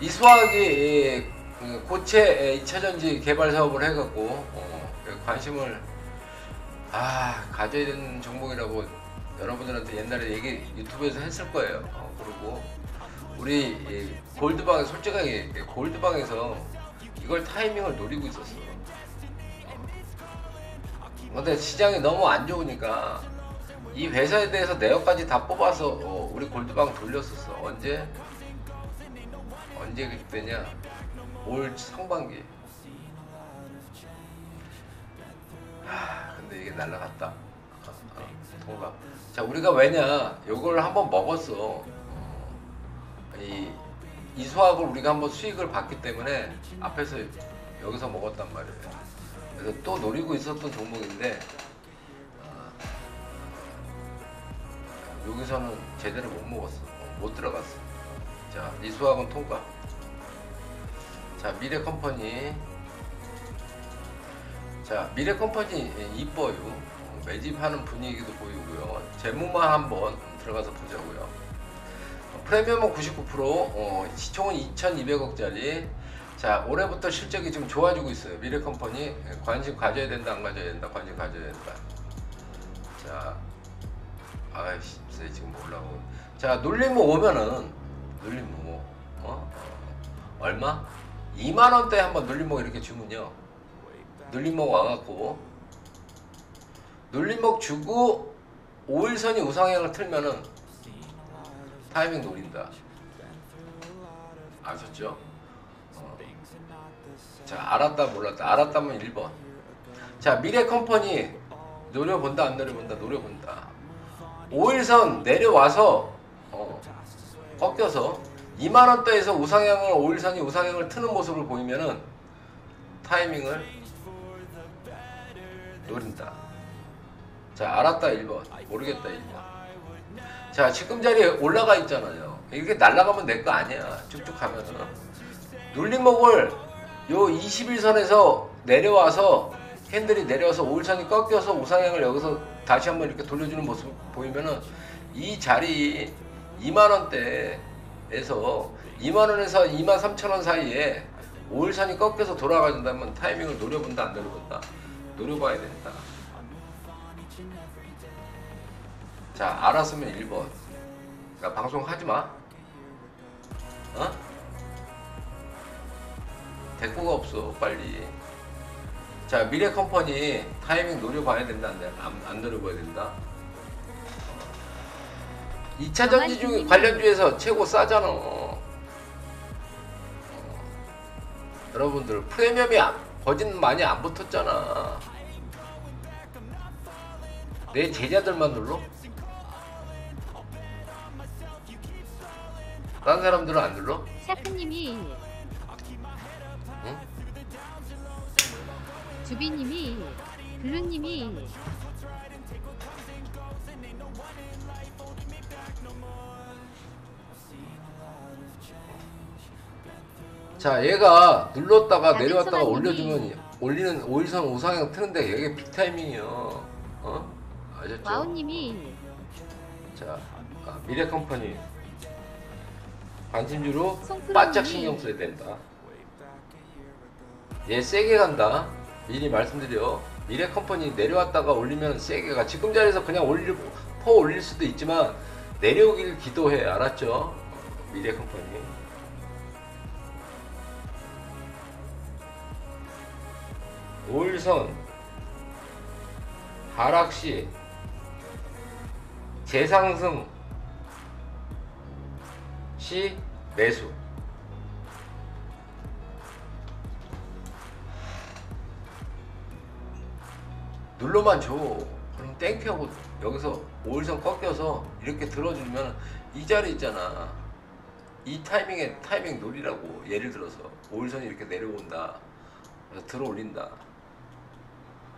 이 수학이 그 고체 2차전지 개발 사업을 해갖고 어, 관심을 아 가져야 되는 종목이라고 여러분들한테 옛날에 얘기 유튜브에서 했을 거예요. 어, 그리고 우리 이 골드방 솔직하게. 골드방에서 이걸 타이밍을 노리고 있었어. 어. 근데 시장이 너무 안 좋으니까 이 회사에 대해서 내역까지 다 뽑아서 어, 우리 골드방 돌렸었어. 언제? 언제 그때냐? 올 상반기. 하, 근데 이게 날라갔다. 어, 어, 통과. 자, 우리가 왜냐? 요걸 한번 먹었어. 어, 이, 이 수학을 우리가 한번 수익을 봤기 때문에 앞에서 여기서 먹었단 말이에요. 그래서 또 노리고 있었던 종목인데, 어, 여기서는 제대로 못 먹었어. 어, 못 들어갔어. 자, 이 수학은 통과. 자, 미래 컴퍼니. 자, 미래 컴퍼니 이뻐요. 어, 매집하는 분위기도 보이고요. 재무만 한번 들어가서 보자고요. 어, 프리미엄은 99%, 어, 시총은 2,200억짜리. 자, 올해부터 실적이 지금 좋아지고 있어요. 미래 컴퍼니 예, 관심 가져야 된다, 안 가져야 된다, 관심 가져야 된다. 자, 아이씨, 쎄, 지금 올라오고. 자, 놀림목 오면은, 놀림목, 어? 어, 얼마? 2만 원대 한번 놀림목 이렇게 주면요. 놀림목 와갖고, 놀림목 주고, 5일선이 우상향을 틀면은, 타이밍 노린다. 아셨죠? 어. 자, 알았다, 몰랐다. 알았다면 1번. 자, 미래 컴퍼니, 노려본다, 안 노려본다, 노려본다. 5일선 내려와서 어, 꺾여서 2만원대에서 우상향을 5일선이 우상향을 트는 모습을 보이면은 타이밍을 노린다. 자 알았다 1번. 모르겠다 1번. 자 지금 자리에 올라가 있잖아요. 이렇게 날아가면 내 거 아니야 쭉쭉 가면은. 눌림목을 요 21선에서 내려와서 캔들이 내려와서 5일선이 꺾여서 우상향을 여기서 다시 한번 이렇게 돌려주는 모습 보이면은 이 자리 2만원대 에서 2만원에서 2만 3천원 사이에 5일선이 꺾여서 돌아가준다면 타이밍을 노려본다 안 노려본다? 노려봐야 된다. 자 알았으면 1번. 나 방송 하지마. 어? 대꾸가 없어 빨리. 자 미래 컴퍼니 타이밍 노려봐야 된다? 안, 안 노려봐야 된다 2차 전지 중 관련주에서 최고 싸잖아 어. 여러분들 프리미엄이 안, 거진 많이 안 붙었잖아 내 제자들만 눌러? 딴 사람들은 안 눌러? 샤크님이 응? 주비님이 블루님이 자 얘가 눌렀다가 다들 내려왔다가. 올려주면 올리는 5일선 우상향 트는데 이게 빅타이밍이요. 어? 아셨죠? 와우님이 자 아, 미래 컴퍼니. 관심주로 바짝 신경 써야 된다. 얘 세게 간다. 미리 말씀드려. 미래 컴퍼니 내려왔다가 올리면 세게 가. 지금 자리에서 그냥 올릴 퍼 올릴 수도 있지만 내려오길 기도해. 알았죠? 미래 컴퍼니 오일선 하락시 재상승 시 매수. 눌러만 줘. 그럼 thank you 하고 여기서 5일선 꺾여서 이렇게 들어주면 이 자리 있잖아. 이 타이밍에 타이밍 노리라고. 예를 들어서 5일선이 이렇게 내려온다. 들어 올린다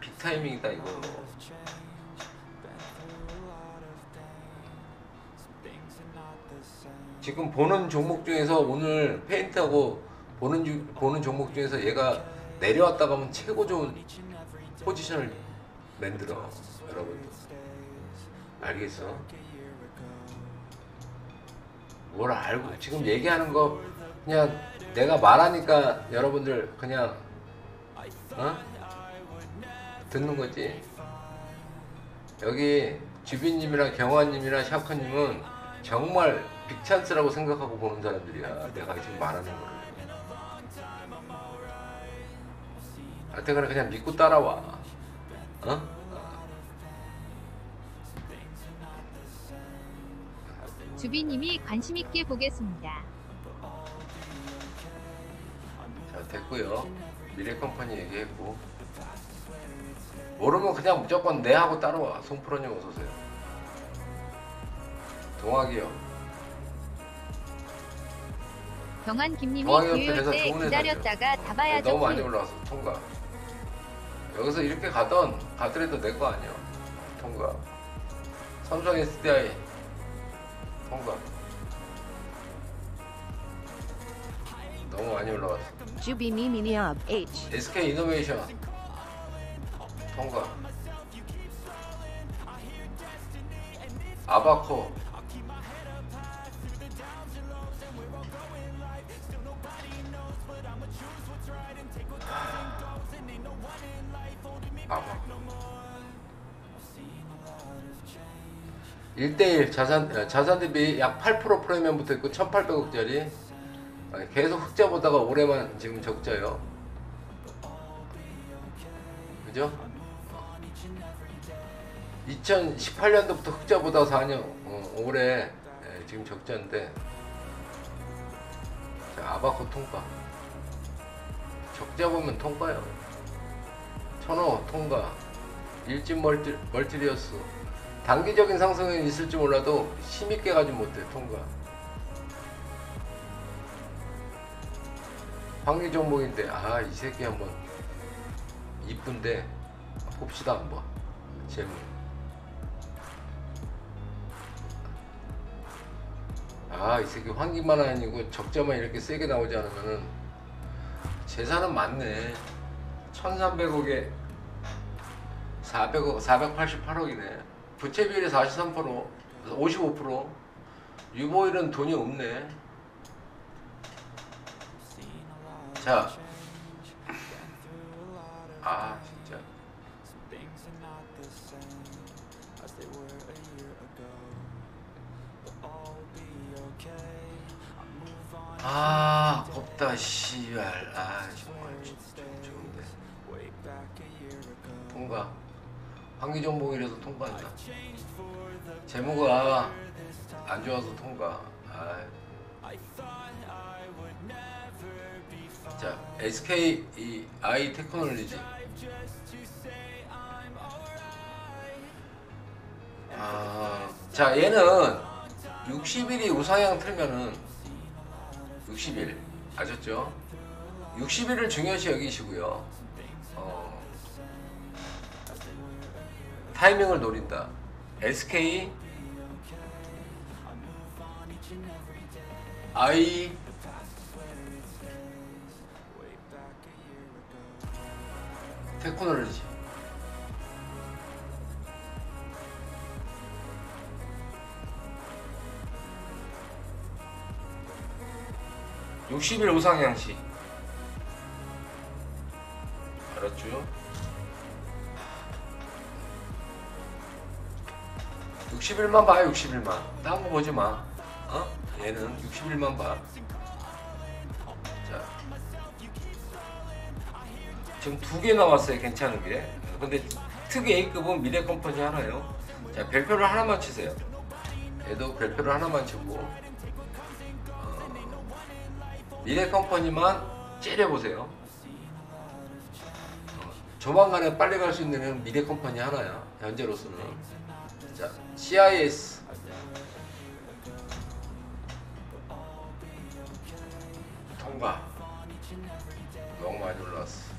빅 타이밍이다 이거 지금 보는 종목 중에서 오늘 페인트하고 보는 주, 보는 종목 중에서 얘가 내려왔다 가면 최고 좋은 포지션을 만들어 여러분들 알겠어? 뭘 알고 지금 얘기하는 거 그냥 내가 말하니까 여러분들 그냥 어? 듣는 거지. 여기 주빈님이랑 경화님이랑 샤크님은 정말 빅찬스라고 생각하고 보는 사람들이야. 내가 지금 말하는 거를. 하여튼 그래 그냥 믿고 따라와. 어? 주비님이 관심 있게 보겠습니다. 자 됐고요. 미래컴퍼니 얘기했고 모르면 그냥 무조건 내 하고 따라와. 송프로님 어서 오세요. 동학이요. 경환 김님이 대사 때 기다렸다가 다 봐야 죠. 너무 많이 후. 올라와서 통과. 여기서 이렇게 가던 가더라도 내 거 아니야. 통과. 삼성 SDI 통과. 너무 많이 올라왔어. Mimi Niab H. SK 이노베이션 통과. 아바코 아바 1대1 자산 어, 자산 대비 약 8% 프리미엄 붙어 있고 1,800억짜리 계속 흑자 보다가 올해만 지금 적자요. 그죠? 2018년도부터 흑자 보다가 4년 어, 올해 예, 지금 적자인데 자, 아바코 통과. 적자 보면 통과요. 천호 통과. 일진 멀티, 멀티리어스. 단기적인 상승은 있을지 몰라도 힘있게 가지 못해 통과. 환기 종목인데 아 이 새끼 한번 이쁜데 봅시다 한번 재물. 아 이 새끼 환기만 아니고 적자만 이렇게 세게 나오지 않으면은 재산은 많네. 1300억에 400억, 488억이네. 부채 비율이 43%, 55%. 유보일은 돈이 없네. 자. 아, 아, 없다, 씨발. 아, 정말 좋은데. 통과. 환기 종목이라서 통과한다. 재무가 안 좋아서 통과. 아. 자, SK 이 I 테크놀로지. 아, 자, 얘는 60일이 우상향 틀면은 60일 아셨죠? 60일을 중요시 여기시고요. 어, 타이밍을 노린다. SK I 테크놀로지 (60일) 우상향시 알았죠? 60일만 봐 60일만. 다른 거 보지 마. 어? 얘는 60일만 봐. 자. 지금 두 개 나왔어요 괜찮은 게. 근데 특 A급은 미래 컴퍼니 하나요? 자 별표를 하나만 치세요. 얘도 별표를 하나만 치고 어, 미래컴퍼니만 째려보세요. 어, 조만간에 빨리 갈 수 있는 애는 미래 컴퍼니 하나야 현재로서는. 자 CIS 통과. 너무 많이 올라왔어.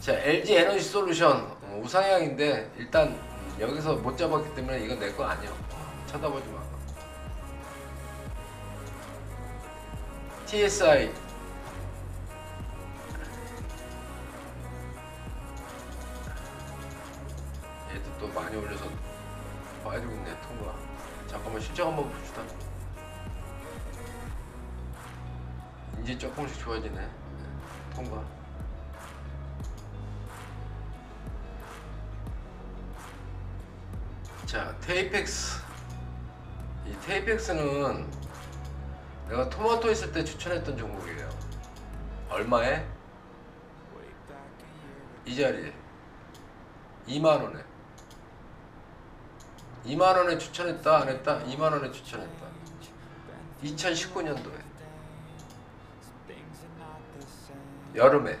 자 LG 에너지 솔루션. 어, 우상향인데 일단 음, 여기서 못 잡았기 때문에 이건 내 거 아니야. 쳐다보지 마 TSI 얘도 또 많이 올려서 빠지고 있네 통과 잠깐만 실적 한번 봅시다 이제 조금씩 좋아지네. 네, 통과. 자, 테이펙스. 이 테이펙스는 내가 토마토 있을 때 추천했던 종목이에요. 얼마에? 이 자리에 2만 원에 2만 원에 추천했다 안 했다? 2만 원에 추천했다. 2019년도에 여름에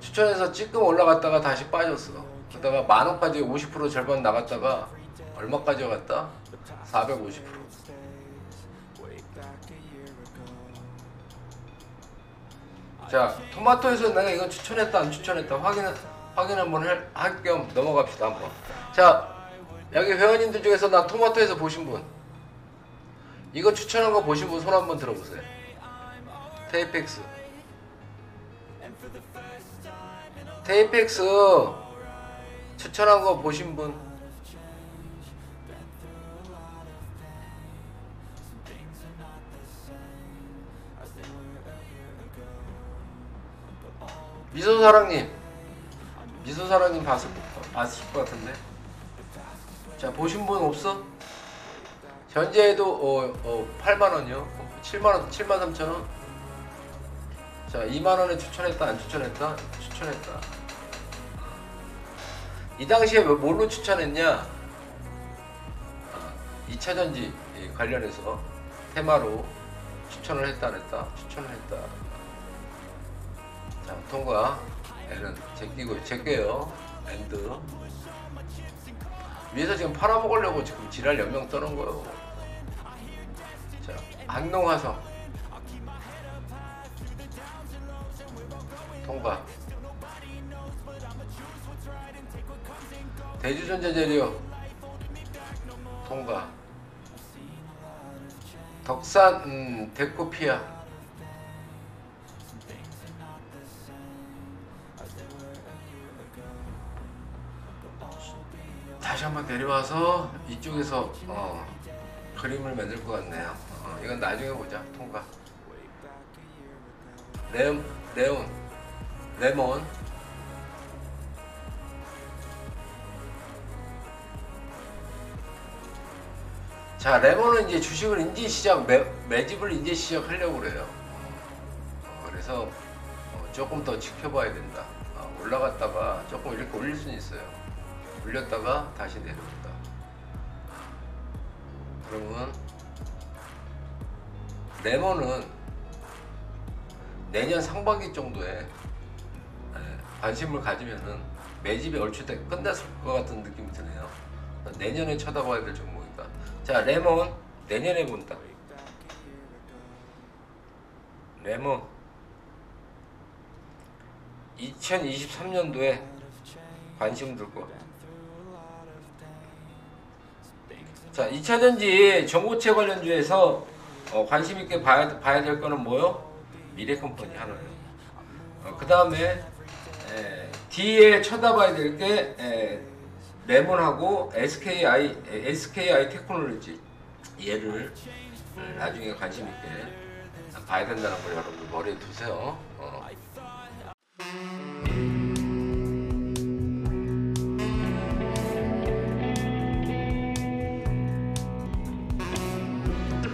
추천해서 찌끔 올라갔다가 다시 빠졌어. 그러다가 만 원까지 50% 절반 나갔다가 얼마까지 갔다? 450%. 자, 토마토에서 내가 이거 추천했다 안 추천했다 확인 확인 한번 할 겸 넘어갑시다 한번. 자, 여기 회원님들 중에서 나 토마토에서 보신 분 이거 추천한 거 보신 분 손 한번 들어보세요. 테이펙스. 테이펙스 추천한 거 보신 분 미소 사랑님. 미소 사랑님 봤을, 봤을 것 같은데? 자 보신 분 없어? 현재에도 어, 어 8만 원이요? 7만 원 7만 3천 원? 자 2만 원에 추천했다 안 추천했다? 추천했다. 이 당시에 뭐- 뭘로 추천했냐? 2차전지 관련해서 테마로 추천을 했다 안 했다? 추천을 했다 자 통과 N은 제끼고 제껴요. 엔드 위에서 지금 팔아먹으려고 지금 지랄 연명 떠는 거예요. 자 한농화성. 통과. 대주전자재료. 통과. 덕산 음, 데코피아 다시 한번 내려와서 이쪽에서 어, 그림을 만들 것 같네요. 어, 이건 나중에 보자. 통과. 레온, 레온, 레몬. 자, 레몬은 이제 주식을 인제 시작, 매, 매집을 인제 시작하려고 그래요. 어, 그래서 어, 조금 더 지켜봐야 된다. 어, 올라갔다가 조금 이렇게 올릴 수는 있어요. 올렸다가 다시 내려온다. 그러면 레몬은 내년 상반기 정도에 에, 관심을 가지면은 매집이 얼추 때 끝났을 것 같은 느낌이 드네요. 내년에 쳐다봐야 될 종목이다. 자, 레몬 내년에 본다. 레몬 2023년도에 관심 둘 거. 자, 2차 전지 전고체 관련주에서 어, 관심 있게 봐야, 봐야 될 거는 뭐요? 미래컴퍼니 하나요. 어, 그 다음에 D에 쳐다봐야 될 게 레몬하고 SKI, SKI 테크놀로지 얘를 음, 나중에 관심 있게 봐야 된다는 걸 여러분들 머리에 두세요. 어.